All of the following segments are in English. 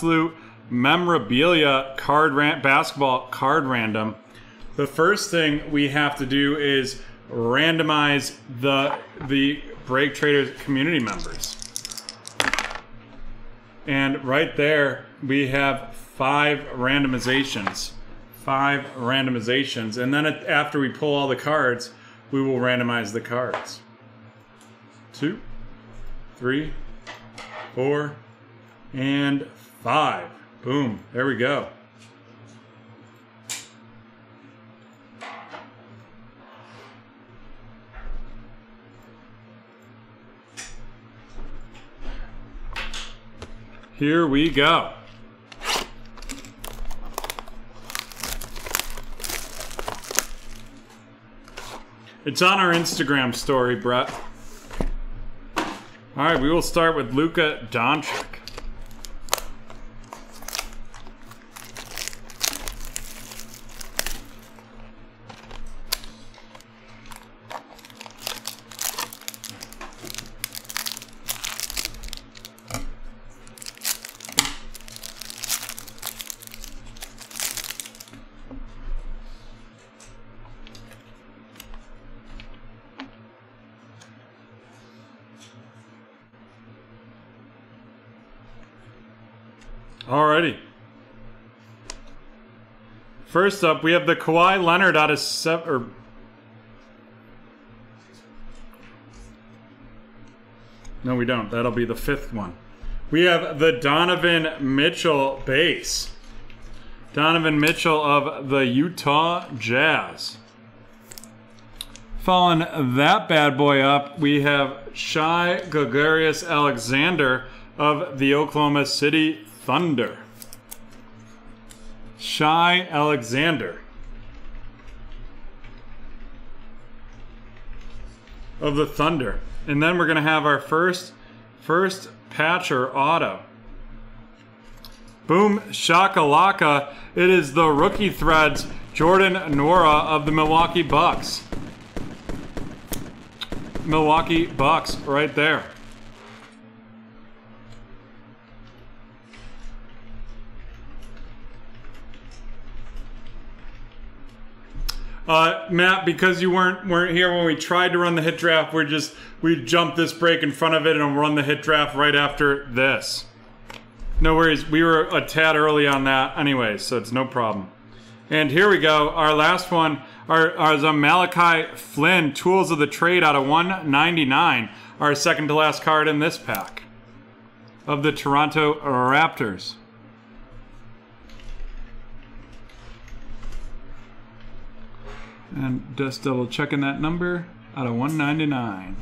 absolute memorabilia card ran- basketball card random. The first thing we have to do is randomize the the Break Traders community members. And right there, we have five randomizations. Five randomizations. And then after we pull all the cards, we will randomize the cards. Two, three, four, and five. Boom. There we go. Here we go. It's on our Instagram story, Brett. All right, we will start with Luka Doncic. Alrighty. First up, we have the Kawhi Leonard out of seven. Or no, we don't. That'll be the fifth one. We have the Donovan Mitchell base. Donovan Mitchell of the Utah Jazz. Following that bad boy up, we have Shy Gregarious Alexander of the Oklahoma City Thunder. Shai Alexander of the Thunder. And then we're going to have our first first patcher auto. Boom shakalaka. It is the rookie threads Jordan Nwora of the Milwaukee Bucks. Milwaukee Bucks right there. Uh, Matt, because you weren't weren't here when we tried to run the hit draft, we're just we jumped this break in front of it and run the hit draft right after this. No worries, we were a tad early on that anyway, so it's no problem. And here we go, our last one Our, are the Malachi Flynn Tools of the Trade out of 199, our second to last card in this pack of the Toronto Raptors. And just double checking that number out of 199.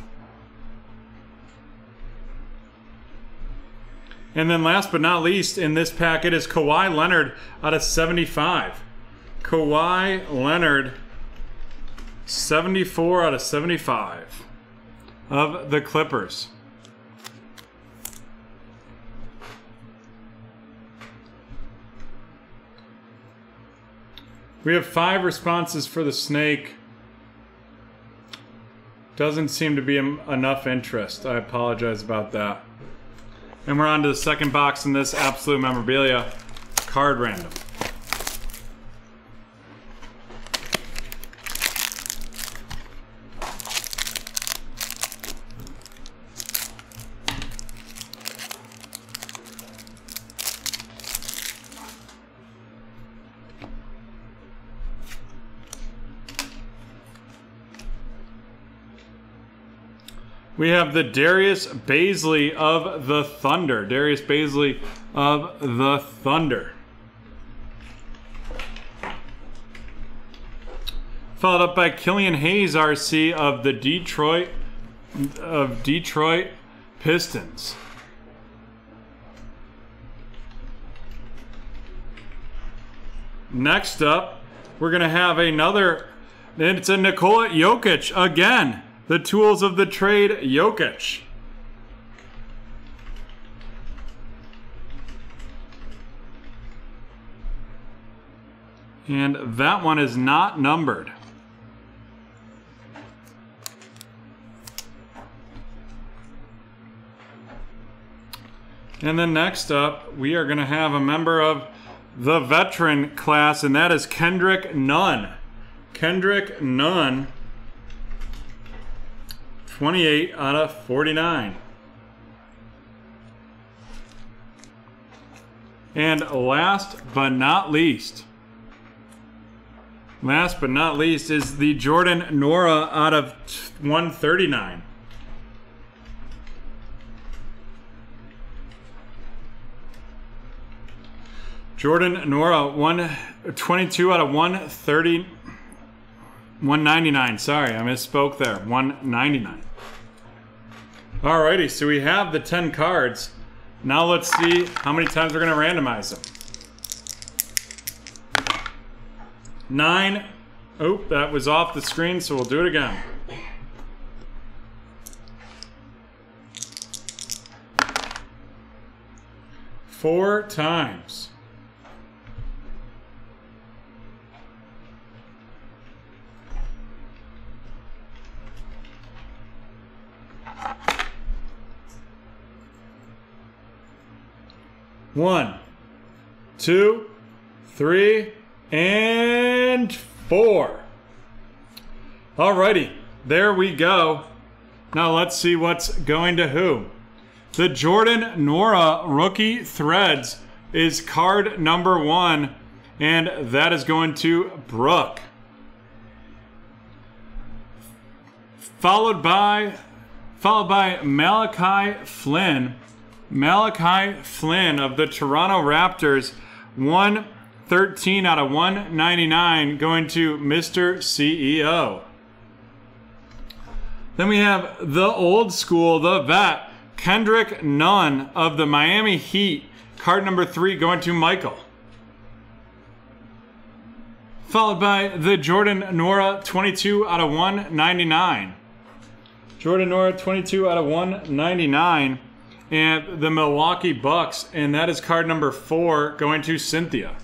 And then last but not least in this packet is Kawhi Leonard out of 75. Kawhi Leonard 74 out of 75 of the Clippers. We have five responses for the snake. Doesn't seem to be enough interest. I apologize about that. And we're on to the second box in this absolute memorabilia card random. We have the Darius Bazley of the Thunder. Darius Bazley of the Thunder. Followed up by Killian Hayes, RC of the Detroit of Detroit Pistons. Next up, we're gonna have another. It's a Nikola Jokic again. The tools of the trade, Jokic. And that one is not numbered. And then next up, we are going to have a member of the veteran class, and that is Kendrick Nunn. Kendrick Nunn, 28 out of 49. And last but not least, last but not least is the Jordan Nwora out of 139. Jordan Nwora, 122 out of 130. 199. Sorry, I misspoke there. 199. Alrighty, so we have the 10 cards. Now let's see how many times we're going to randomize them. Nine. Oh, that was off the screen, so we'll do it again. Four times. One, two, three, and four. Alrighty, there we go. Now let's see what's going to who. The Jordan Nwora rookie threads is card number one, and that is going to Brooke. Followed by followed by Malachi Flynn Malachi Flynn of the Toronto Raptors, 113 out of 199 going to Mr. CEO. Then we have the old school, the vet, Kendrick Nunn of the Miami Heat, card number three going to Michael. Followed by the Jordan Nwora, 22 out of 199. Jordan Nwora, 22 out of 199 and the Milwaukee Bucks, and that is card number four going to Cynthia.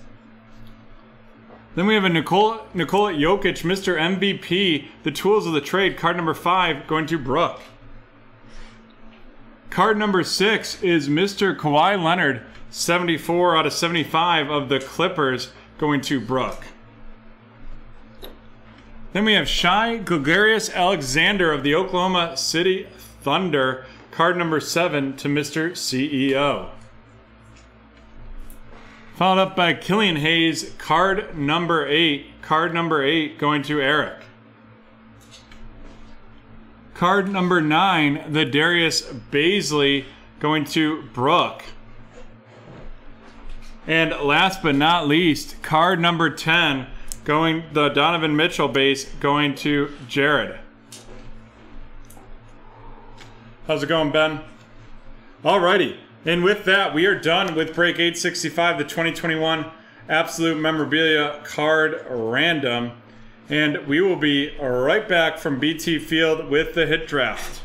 Then we have a Nikola, Nikola Jokic, Mr. MVP, the tools of the trade, card number five going to Brooke. Card number six is Mr. Kawhi Leonard, 74 out of 75 of the Clippers going to Brooke. Then we have Shai Gilgeous-Alexander of the Oklahoma City Thunder, Card number seven to Mr. CEO. Followed up by Killian Hayes, card number eight. Card number eight going to Eric. Card number nine, the Darius Bazley going to Brooke. And last but not least, card number 10 going the Donovan Mitchell base going to Jared. How's it going, Ben? Alrighty. And with that, we are done with break 865, the 2021 Absolute Memorabilia Card Random. And we will be right back from BT Field with the hit draft.